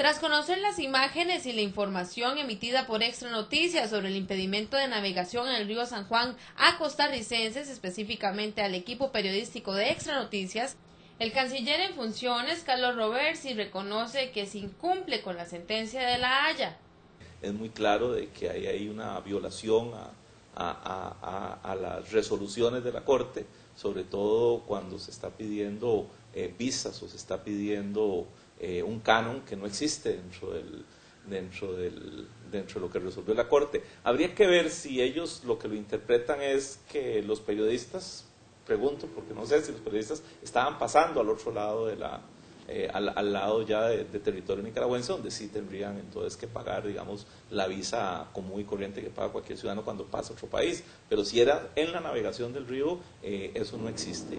Tras conocer las imágenes y la información emitida por Extra Noticias sobre el impedimento de navegación en el río San Juan a costarricenses, específicamente al equipo periodístico de Extra Noticias, el canciller en funciones, Carlos Roversi, reconoce que se incumple con la sentencia de La Haya. Es muy claro de que hay ahí una violación a, las resoluciones de la Corte, sobre todo cuando se está pidiendo eh, visas o se está pidiendo eh, un canon que no existe dentro del, dentro, del, dentro de lo que resolvió la Corte. Habría que ver si ellos lo que lo interpretan es que los periodistas, pregunto, porque no sé si los periodistas estaban pasando al otro lado de la, eh, al, lado ya de, territorio nicaragüense, donde sí tendrían entonces que pagar, digamos, la visa común y corriente que paga cualquier ciudadano cuando pasa a otro país. Pero si era en la navegación del río, eh, eso no existe.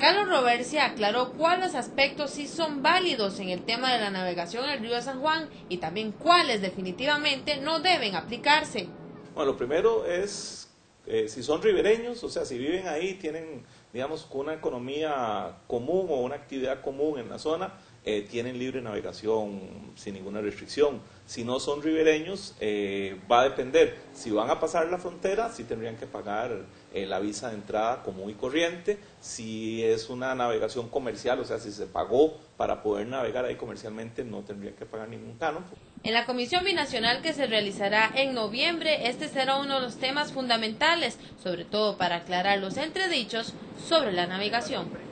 Carlos Roversi aclaró cuáles aspectos sí son válidos en el tema de la navegación en el río San Juan y también cuáles definitivamente no deben aplicarse. Bueno, lo primero es eh, si son ribereños, o sea, si viven ahí, tienen, digamos, una economía común o una actividad común en la zona, eh, tienen libre navegación sin ninguna restricción. Si no son ribereños, eh, va a depender. Si van a pasar la frontera, sí tendrían que pagar eh, la visa de entrada común y corriente. Si es una navegación comercial, o sea, si se pagó para poder navegar ahí comercialmente, no tendrían que pagar ningún canon. En la comisión binacional que se realizará en noviembre, este será uno de los temas fundamentales, sobre todo para aclarar los entredichos sobre la navegación.